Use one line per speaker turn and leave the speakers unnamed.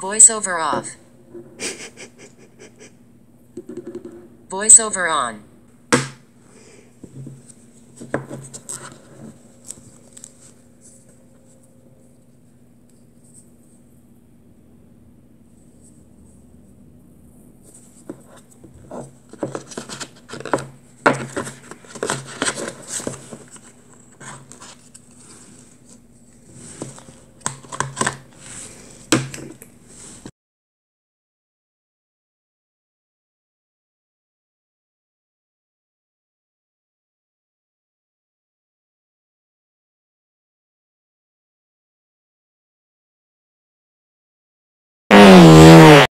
Voiceover off. Voiceover on.